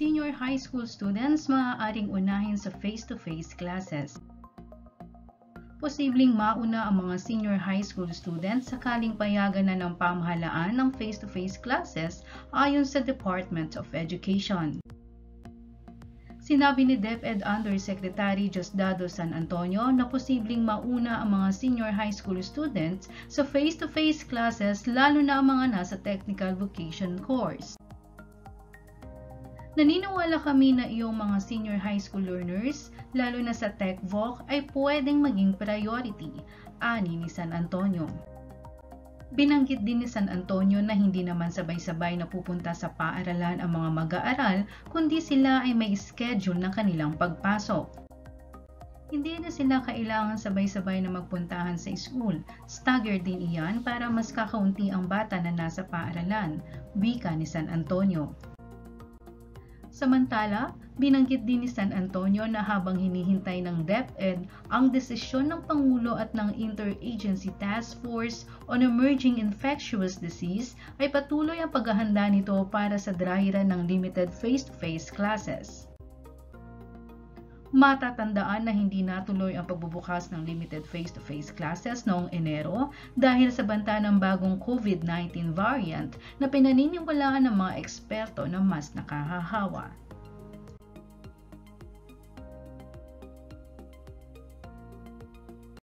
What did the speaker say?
Senior high school students maaaring unahin sa face-to-face classes. Posibleng mauna ang mga senior high school students sakaling payagan na ng pamahalaan ng face-to-face classes ayon sa Department of Education. Sinabi ni DepEd Undersecretary Diosdado San Antonio na posibleng mauna ang mga senior high school students sa face-to-face classes lalo na ang mga nasa technical vocation course. Naniniwala kami na iyong mga senior high school learners, lalo na sa TechVoc, ay pwedeng maging priority, ani ni San Antonio. Binanggit din ni San Antonio na hindi naman sabay-sabay na pupunta sa paaralan ang mga mag-aaral, kundi sila ay may schedule ng kanilang pagpasok. Hindi na sila kailangan sabay-sabay na magpuntahan sa school. Stagger din iyan para mas kakaunti ang bata na nasa paaralan, wika ni San Antonio. Samantala, binanggit din ni San Antonio na habang hinihintay ng DepEd ang desisyon ng Pangulo at ng Interagency Task Force on Emerging Infectious Disease ay patuloy ang paghahanda nito para sa dry run ng limited face-to-face classes. Matatandaan na hindi natuloy ang pagbubukas ng limited face-to-face classes noong Enero dahil sa banta ng bagong COVID-19 variant na pinaniniwalaan ng mga eksperto na mas nakahahawa.